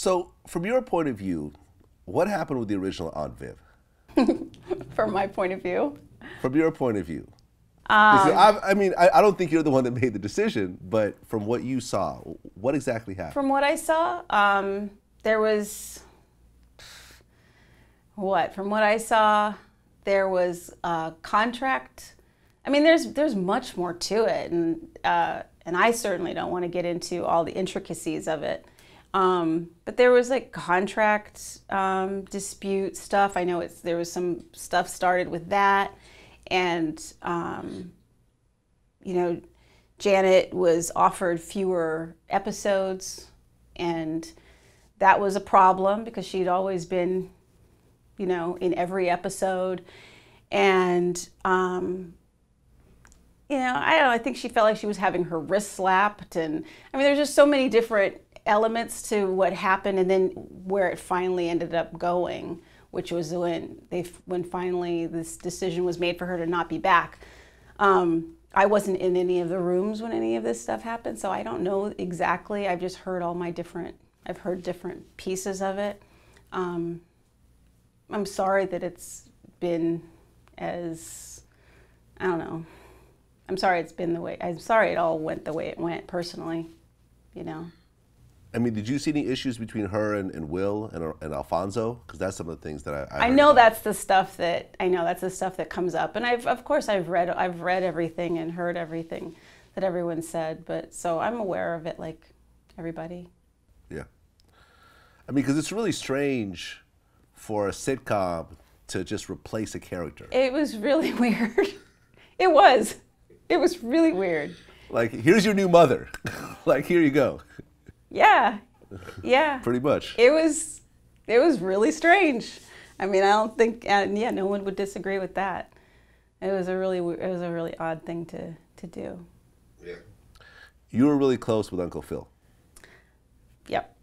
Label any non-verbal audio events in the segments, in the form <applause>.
So, from your point of view, what happened with the original Aunt Viv? <laughs> From my point of view. From your point of view. Um, I, I mean, I, I don't think you're the one that made the decision, but from what you saw, what exactly happened? From what I saw, um, there was what? From what I saw, there was a contract. I mean, there's there's much more to it, and uh, and I certainly don't want to get into all the intricacies of it. Um, but there was like contract um, dispute stuff. I know it's there was some stuff started with that, and um, you know, Janet was offered fewer episodes, and that was a problem because she'd always been, you know, in every episode, and um, you know, I don't know, I think she felt like she was having her wrist slapped, and I mean, there's just so many different elements to what happened, and then where it finally ended up going, which was when they when finally this decision was made for her to not be back. Um, I wasn't in any of the rooms when any of this stuff happened, so I don't know exactly. I've just heard all my different. I've heard different pieces of it. Um, I'm sorry that it's been as I don't know. I'm sorry it's been the way. I'm sorry it all went the way it went personally. You know. I mean, did you see any issues between her and, and Will and, and Alfonso? Because that's some of the things that I. I, I know about. that's the stuff that I know. That's the stuff that comes up, and I've of course I've read I've read everything and heard everything that everyone said, but so I'm aware of it like everybody. Yeah. I mean, because it's really strange for a sitcom to just replace a character. It was really <laughs> weird. it was. It was really weird. Like, here's your new mother. <laughs> like, here you go. Yeah, yeah. <laughs> Pretty much. It was, it was really strange. I mean, I don't think, and yeah, no one would disagree with that. It was a really, it was a really odd thing to to do. Yeah. You were really close with Uncle Phil. Yep.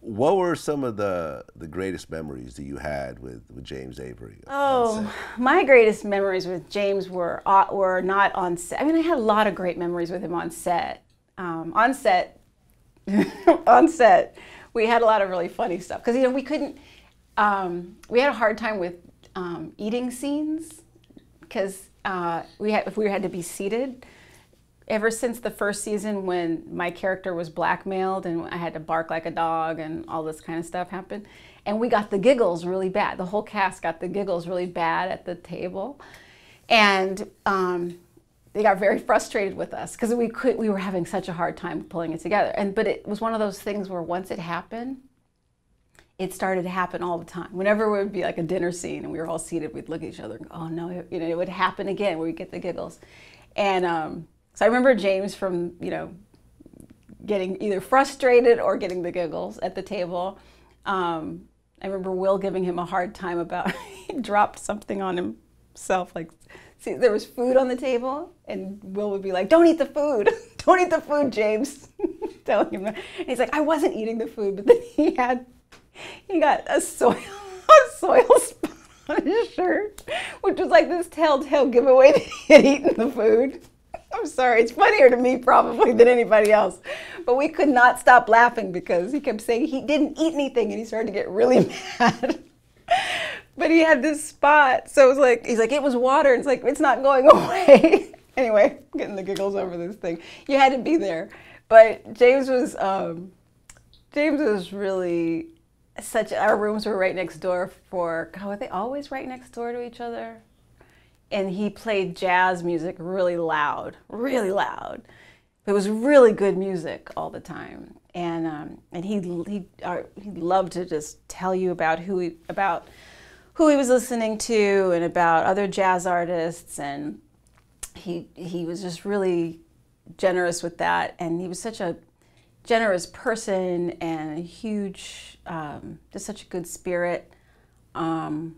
What were some of the the greatest memories that you had with, with James Avery? Oh, my greatest memories with James were uh, were not on set. I mean, I had a lot of great memories with him on set um, on set, <laughs> on set, we had a lot of really funny stuff because you know we couldn't. Um, we had a hard time with um, eating scenes because uh, we had if we had to be seated. Ever since the first season, when my character was blackmailed and I had to bark like a dog and all this kind of stuff happened, and we got the giggles really bad. The whole cast got the giggles really bad at the table, and um, they got very frustrated with us because we could we were having such a hard time pulling it together. And but it was one of those things where once it happened, it started to happen all the time. Whenever it would be like a dinner scene and we were all seated, we'd look at each other and go, "Oh no!" You know, it would happen again where we get the giggles. And um, so I remember James from you know getting either frustrated or getting the giggles at the table. Um, I remember Will giving him a hard time about <laughs> he dropped something on himself like see, there was food on the table, and Will would be like, "Don't eat the food! <laughs> Don't eat the food, James!" <laughs> Telling him that. He's like, "I wasn't eating the food," but then he had he got a soil <laughs> a soil spot on his shirt, which was like this telltale giveaway that he had eaten the food. I'm sorry, it's funnier to me probably than anybody else. But we could not stop laughing because he kept saying he didn't eat anything and he started to get really mad but he had this spot. So it was like, he's like, it was water. It's like, it's not going <laughs> away. anyway, getting the giggles over this thing. You had to be there. But James was, um, James was really such, our rooms were right next door for, God, were they always right next door to each other? And he played jazz music really loud, really loud. It was really good music all the time. And, um, and he, he, uh, he loved to just tell you about who he, about, who he was listening to and about other jazz artists and he he was just really generous with that. And he was such a generous person and a huge um, just such a good spirit. Um,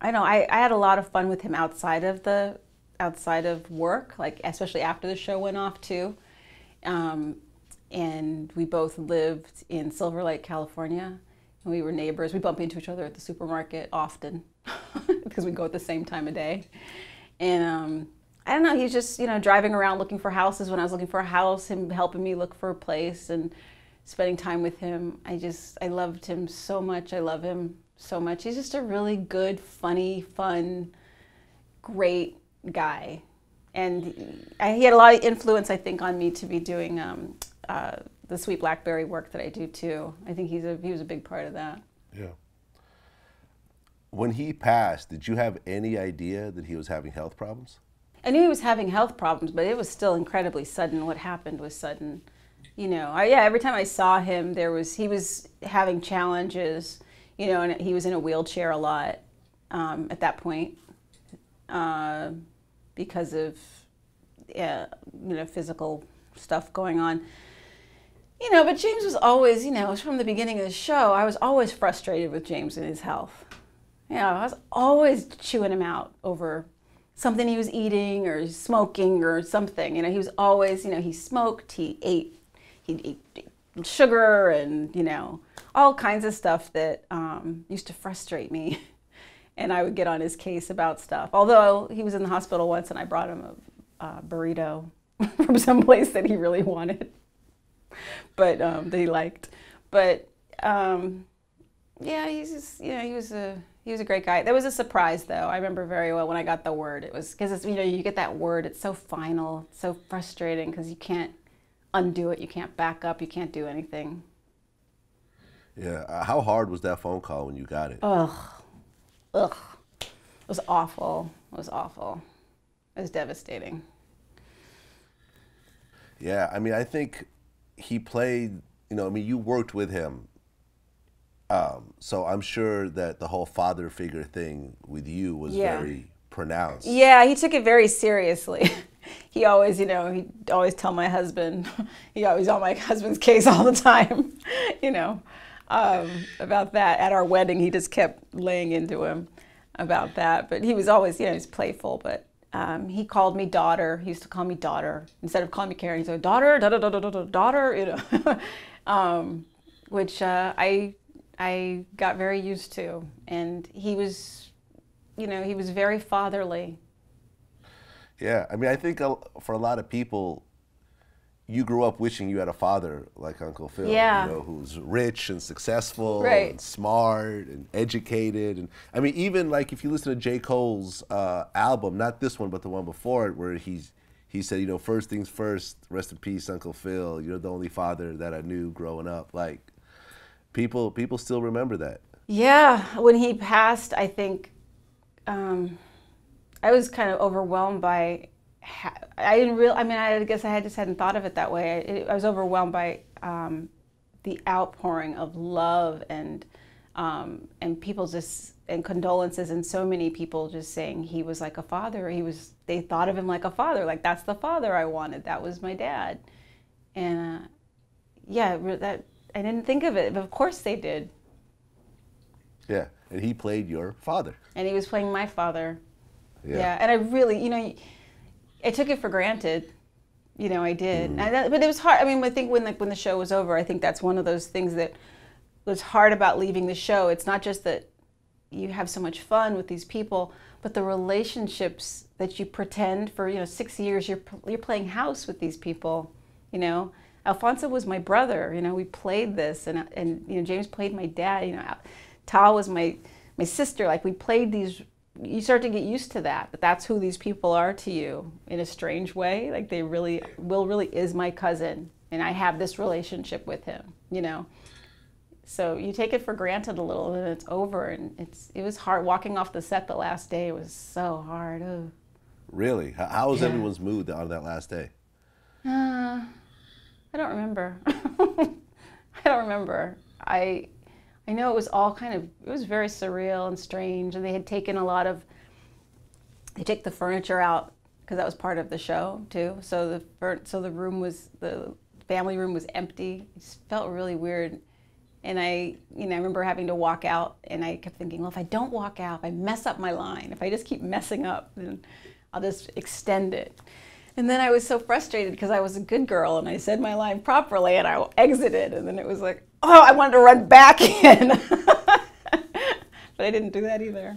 I know I, I had a lot of fun with him outside of the outside of work like especially after the show went off too. Um, and we both lived in Silver Lake California we were neighbors. We bump into each other at the supermarket often <laughs> because we go at the same time of day. And um, I don't know, he's just, you know, driving around looking for houses when I was looking for a house, him helping me look for a place. And spending time with him. I just, I loved him so much. I love him so much. He's just a really good, funny, fun, great guy. And I, he had a lot of influence, I think, on me to be doing um, uh, the Sweet Blackberry work that I do too. I think he's a, he was a big part of that. Yeah. When he passed, did you have any idea that he was having health problems? I knew he was having health problems, but it was still incredibly sudden. What happened was sudden. You know, I, yeah, every time I saw him, there was, he was having challenges, you know, and he was in a wheelchair a lot um, at that point uh, because of, yeah, you know, physical stuff going on. You know, but James was always, you know, from the beginning of the show, I was always frustrated with James and his health. You know, I was always chewing him out over something he was eating or smoking or something. You know, he was always, you know, he smoked, he ate, he ate sugar and, you know, all kinds of stuff that um, used to frustrate me. <laughs> and I would get on his case about stuff. Although he was in the hospital once and I brought him a, a burrito <laughs> from some place that he really wanted, <laughs> but um, that he liked. But um, yeah, he's just, you know, he was a, he was a great guy. That was a surprise, though. I remember very well when I got the word. It was because you know you get that word. It's so final, it's so frustrating because you can't undo it. You can't back up. You can't do anything. Yeah. Uh, how hard was that phone call when you got it? Ugh, ugh. It was awful. It was awful. It was devastating. Yeah. I mean, I think he played. You know, I mean, you worked with him um, so I'm sure that the whole father figure thing with you was yeah. very pronounced. Yeah, he took it very seriously. <laughs> he always, you know, he always tell my husband, <laughs> he always on my <laughs> husband's case all the time, you know, um, about that. At our wedding, he just kept laying into him about that. But he was always, you know, he's playful, but um, he called me daughter. He used to call me daughter instead of calling me Karyn. He said daughter, da da da da da daughter, you know, <laughs> um, which uh, I I got very used to. And he was, you know, he was very fatherly. Yeah, I mean, I think for a lot of people, you grew up wishing you had a father like Uncle Phil, yeah. you know, who's rich and successful right. and smart and educated. And I mean, even like if you listen to J. Cole's uh, album, not this one, but the one before it, where he's he said, you know, first things first, rest in peace, Uncle Phil. You're the only father that I knew growing up. Like, people people still remember that. Yeah, when he passed, I think um, I was kind of overwhelmed by. I didn't real. I mean, I guess I just hadn't thought of it that way. I, I was overwhelmed by um, the outpouring of love and um, and people just and condolences and so many people just saying he was like a father. He was. They thought of him like a father. Like that's the father I wanted. That was my dad. And uh, yeah, that I didn't think of it, but of course they did. Yeah, and he played your father. And he was playing my father. Yeah, yeah and I really, you know, I took it for granted. You know, I did, mm. but it was hard. I mean, I think when like when the show was over, I think that's one of those things that was hard about leaving the show. It's not just that you have so much fun with these people, but the relationships that you pretend for you know six years you're you're playing house with these people. You know, Alfonso was my brother. You know, we played this, and and you know James played my dad. You know, Tal was my my sister. Like we played these. You start to get used to that. That that's who these people are to you in a strange way. Like they really, Will really is my cousin, and I have this relationship with him. You know. So you take it for granted a little, and it's over. And it's it was hard walking off the set the last day. was so hard. Ugh. Really? How was yeah. everyone's mood on that last day? Uh, I don't remember. <laughs> I don't remember. I I know it was all kind of it was very surreal and strange, and they had taken a lot of they took the furniture out because that was part of the show too. So the so the room was the family room was empty. It just felt really weird. And I, you know, I remember having to walk out, and I kept thinking, well, if I don't walk out, if I mess up my line, if I just keep messing up, then I'll just extend it. And then I was so frustrated because I was a good girl and I said my line properly and I exited. And then it was like, oh, I wanted to run back in. <laughs> but I didn't do that either.